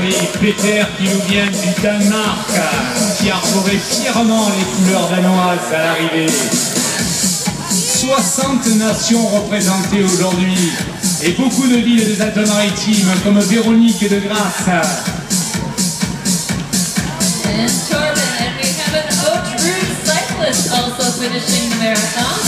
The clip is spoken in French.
Oui, Peter qui nous vient du Danemark, qui arborait fièrement les couleurs danoises à l'arrivée. 60 nations représentées aujourd'hui, et beaucoup de villes des Alpes-Maritimes, comme Véronique de Grasse, Swedish sing the marathon.